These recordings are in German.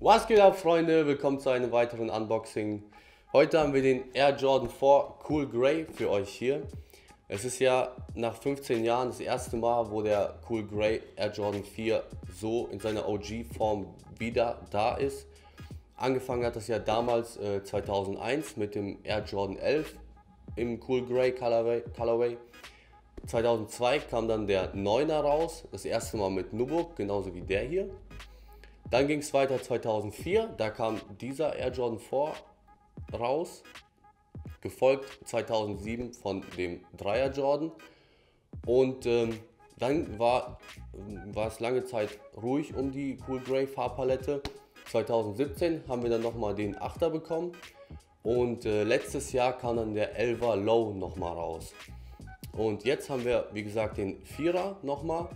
Was geht ab, Freunde? Willkommen zu einem weiteren Unboxing. Heute haben wir den Air Jordan 4 Cool Grey für euch hier. Es ist ja nach 15 Jahren das erste Mal, wo der Cool Grey Air Jordan 4 so in seiner OG-Form wieder da ist. Angefangen hat das ja damals äh, 2001 mit dem Air Jordan 11 im Cool Grey Colorway. Colorway. 2002 kam dann der 9er raus, das erste Mal mit Nubuck, genauso wie der hier. Dann ging es weiter 2004, da kam dieser Air Jordan 4 raus, gefolgt 2007 von dem 3er Jordan. Und ähm, dann war, war es lange Zeit ruhig um die Cool Grey Farbpalette. 2017 haben wir dann nochmal den 8er bekommen und äh, letztes Jahr kam dann der 11er Low nochmal raus. Und jetzt haben wir, wie gesagt, den 4er nochmal.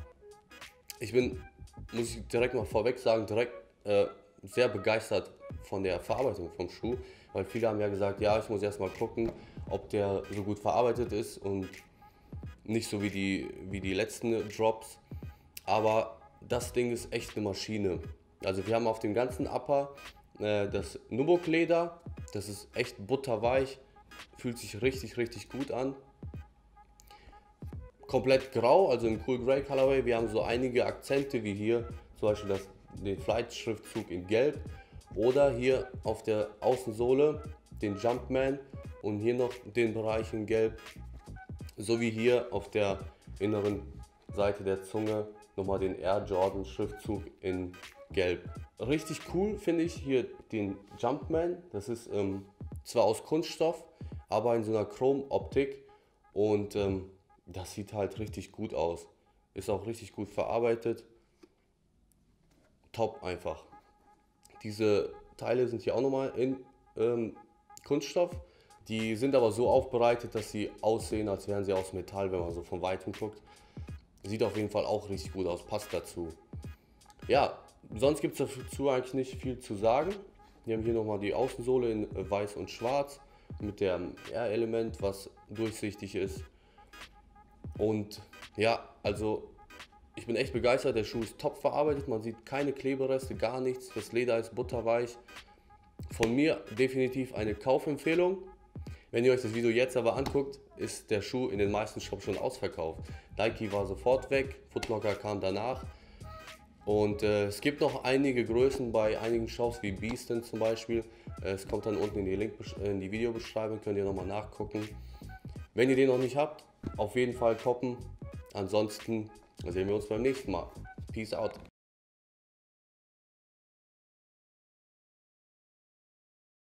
Ich bin muss ich direkt mal vorweg sagen, direkt äh, sehr begeistert von der Verarbeitung vom Schuh, weil viele haben ja gesagt, ja, ich muss erstmal gucken, ob der so gut verarbeitet ist und nicht so wie die, wie die letzten Drops. Aber das Ding ist echt eine Maschine. Also wir haben auf dem ganzen Upper äh, das Nubuck Leder, das ist echt butterweich, fühlt sich richtig, richtig gut an komplett grau, also im Cool Grey Colorway. Wir haben so einige Akzente wie hier, zum Beispiel das, den Flight-Schriftzug in Gelb oder hier auf der Außensohle den Jumpman und hier noch den Bereich in Gelb, sowie hier auf der inneren Seite der Zunge nochmal den Air Jordan Schriftzug in Gelb. Richtig cool finde ich hier den Jumpman. Das ist ähm, zwar aus Kunststoff, aber in so einer Chrom-Optik und ähm, das sieht halt richtig gut aus. Ist auch richtig gut verarbeitet. Top einfach. Diese Teile sind hier auch nochmal in ähm, Kunststoff. Die sind aber so aufbereitet, dass sie aussehen, als wären sie aus Metall, wenn man so von weitem guckt. Sieht auf jeden Fall auch richtig gut aus, passt dazu. Ja, sonst gibt es dazu eigentlich nicht viel zu sagen. Wir haben hier nochmal die Außensohle in weiß und schwarz mit dem R-Element, was durchsichtig ist. Und ja, also ich bin echt begeistert. Der Schuh ist top verarbeitet. Man sieht keine Klebereste, gar nichts. Das Leder ist butterweich. Von mir definitiv eine Kaufempfehlung. Wenn ihr euch das Video jetzt aber anguckt, ist der Schuh in den meisten Shops schon ausverkauft. Nike war sofort weg, Footlocker kam danach. Und äh, es gibt noch einige Größen bei einigen Shops wie Beaston zum Beispiel. Äh, es kommt dann unten in die, Link in die Videobeschreibung, könnt ihr nochmal nachgucken. Wenn ihr den noch nicht habt, auf jeden Fall koppen. Ansonsten sehen wir uns beim nächsten Mal. Peace out.